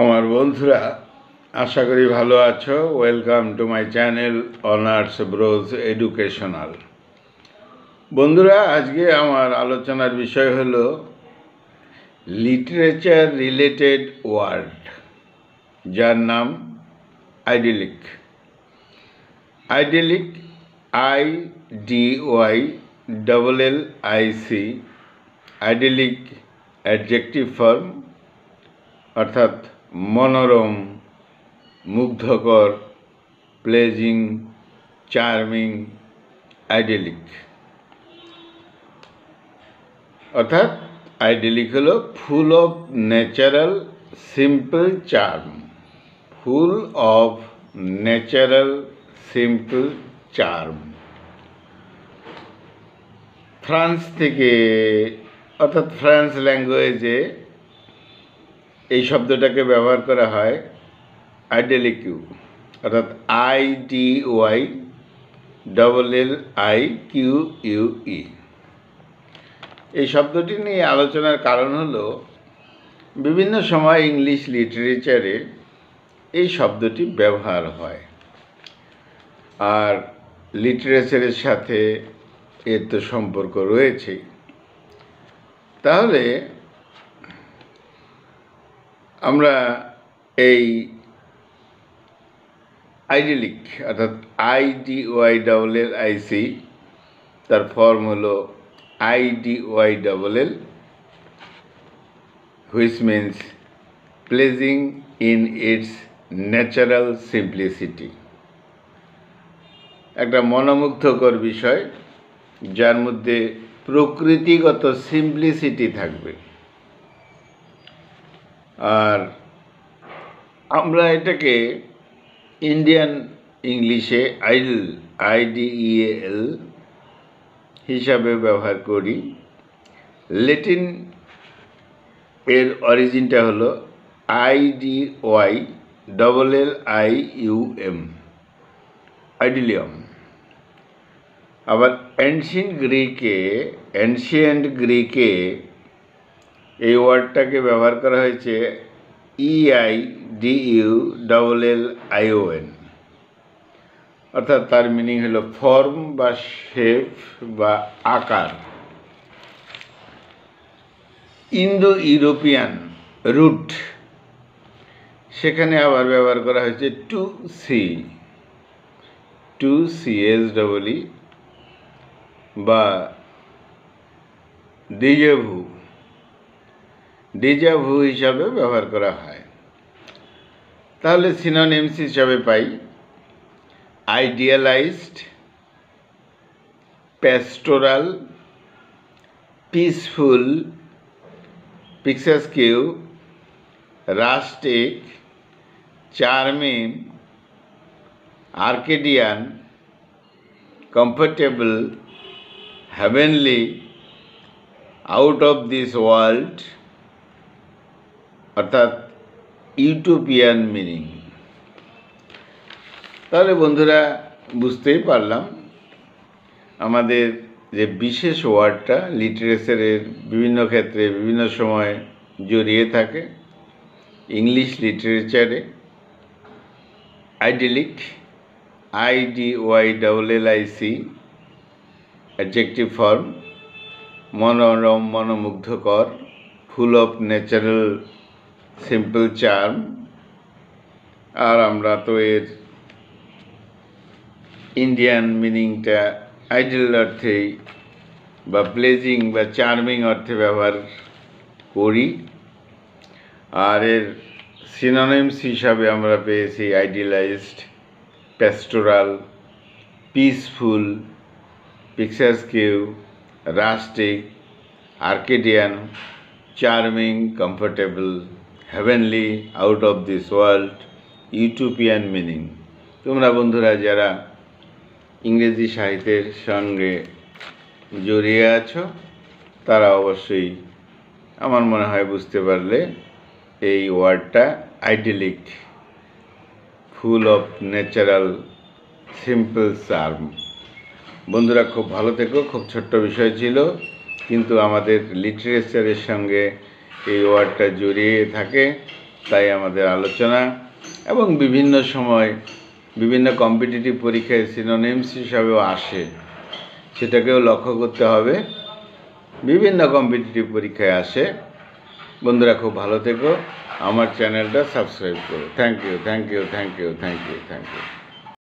আমার বন্ধুরা, আশা করি ভালো আছো। Welcome to my channel honours bros educational বন্ধুরা, আজকে আমার আলোচনার বিষয় হল লিটারেচার রিলেটেড ওয়ার্ড যার নাম idyllic idyllic I D Y double L I C idyllic adjective form অর্থাৎ মনোরম, মুগ্ধকর প্লেজিং চার্মিং আইডেলিক অর্থাৎ আইডেলিক হলো full of natural simple charm full of natural simple charm France থেকে, অর্থাৎ ফ্রান্স ল্যাঙ্গুয়েজে এই শব্দটাকে ব্যবহার করা হয় আইডেলিকিউ অর্থাৎ I D Y double L I Q U E এই শব্দটি নিয়ে আলোচনার কারণ হলো, বিভিন্ন সময় ইংলিশ লিটারেচারে এই শব্দটি ব্যবহার হয়। আর লিটারেচারের সাথে এর তো সম্পর্ক রয়েছেই। তাহলে আমরা এই আইডিলিক অর্থাৎ I D Y double L I C তার ফর্ম হলো I D Y double L which means pleasing in its natural simplicity একটা মনোমুগ্ধকর বিষয়, যার মধ্যে প্রকৃতিগত সিম্পলিসিটি থাকবে। আর আমরা এটাকে ইন্ডিয়ান ইংলিশে আইডল আইডিইএল হিসাবে ব্যবহার করি। লেটিন এর অরিজিনটা হলো I D Y double L I U M idyllium আবার অ্যানশিয়েন্ট গ্রিকে অ্যানশিয়েন্ট গ্রিকে এই ওয়ার্ডটাকে ব্যবহার করা হয়েছে E I D U double L I O N অর্থাৎ তার মিনিং হলো ফর্ম বা শেপ বা আকার। ইন্দো ইউরোপিয়ান রুট সেখানে আবার ব্যবহার করা হয়েছে to see to see S double E বা ডিজেভু ডিজাভু হিসাবে ব্যবহার করা হয়। তাহলে সিনোনিমস হিসাবে পাই idealized pastoral peaceful picturesque rustic charming Arcadian comfortable heavenly out of this world অর্থাৎ ইউটোপিয়ান মিনিং। তাহলে বন্ধুরা, বুঝতেই পারলাম, আমাদের যে বিশেষ ওয়ার্ডটা, লিটারেচারের বিভিন্ন ক্ষেত্রে, বিভিন্ন সময় জড়িয়ে থাকে, English লিটারেচারে, idyllic, I D Y double L I C, adjective form, মনোরম, মনোমুগ্ধকর, full of natural simple charm আর আমরা তো এর ইন্ডিয়ান মিনিংটা আইডল অর্থেই বা প্লেজিং বা চার্মিং অর্থে ব্যবহার করি। আর এর সিনোনিমস হিসাবে আমরা পেয়েছি idealised pastoral peaceful picturesque rustic Arcadian charming comfortable heavenly out of this world utopian meaning তোমরা বন্ধুরা, যারা ইংরেজি সাহিত্যের সঙ্গে জড়িয়ে আছো, তারা অবশ্যই আমার মনে হয় বুঝতে পারলে এই ওয়ার্ডটা idyllic full of natural simple charm বন্ধুরা, খুব ভালো থেকো, খুব ছোট্ট বিষয় ছিল, কিন্তু আমাদের লিটারেচারের সঙ্গে এই ওয়ার্ডটা জড়িয়ে থাকে, তাই আমাদের আলোচনা। এবং বিভিন্ন সময় বিভিন্ন কম্পিটিটিভ পরীক্ষায় সিনোনিমস হিসাবেও আসে। সেটাকেও লক্ষ্য করতে হবে। বিভিন্ন কম্পিটিটিভ পরীক্ষায় আসে। বন্ধুরা, খুব ভালো থেকো। আমার চ্যানেলটা সাবস্ক্রাইব করো। Thank you thank you thank you thank you thank you